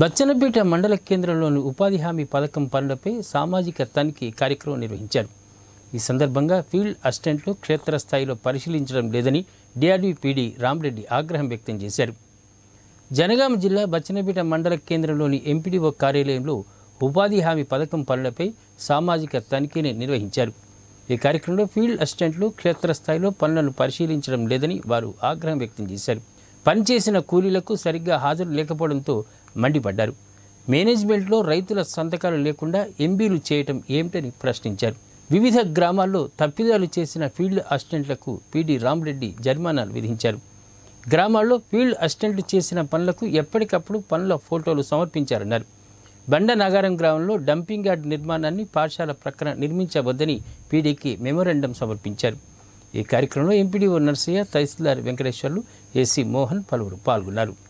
బచ్చనపేట మండల కేంద్రంలోని ఉపాధి హామీ పథకం పనులపై సామాజిక తనిఖీ కార్యక్రమం నిర్వహించారు. ఈ సందర్భంగా ఫీల్డ్ అసిస్టెంట్లు క్షేత్రస్థాయిలో పరిశీలించడం లేదని డిఆర్డీ రామరెడ్డి ఆగ్రహం వ్యక్తం చేశారు. జనగామ జిల్లా బచ్చనపేట మండల కేంద్రంలోని ఎంపీడీఓ కార్యాలయంలో ఉపాధి హామీ పథకం పనులపై సామాజిక తనిఖీని నిర్వహించారు. ఈ కార్యక్రమంలో ఫీల్డ్ అసిస్టెంట్లు క్షేత్రస్థాయిలో పనులను పరిశీలించడం లేదని వారు ఆగ్రహం వ్యక్తం చేశారు. పనిచేసిన కూలీలకు సరిగ్గా హాజరు లేకపోవడంతో మండిపడ్డారు. మేనేజ్మెంట్లో రైతుల సంతకాలు లేకుండా ఎంబీలు చేయటం ఏమిటని ప్రశ్నించారు. వివిధ గ్రామాల్లో తప్పిదాలు చేసిన ఫీల్డ్ అసిస్టెంట్లకు పీడీ రామరెడ్డి జరిమానాలు విధించారు. గ్రామాల్లో ఫీల్డ్ అసిస్టెంట్లు చేసిన పనులకు ఎప్పటికప్పుడు పనుల ఫోటోలు సమర్పించారన్నారు. బండ నగరం గ్రామంలో డంపింగ్ యార్డ్ నిర్మాణాన్ని పాఠశాల ప్రక్కన నిర్మించవద్దని పీడీకి మెమోరాండం సమర్పించారు. ఈ కార్యక్రమంలో ఎంపీడీఓ నర్సయ్య తహసీల్దార్ వెంకటేశ్వర్లు ఏసీ మోహన్ పలువురు పాల్గొన్నారు.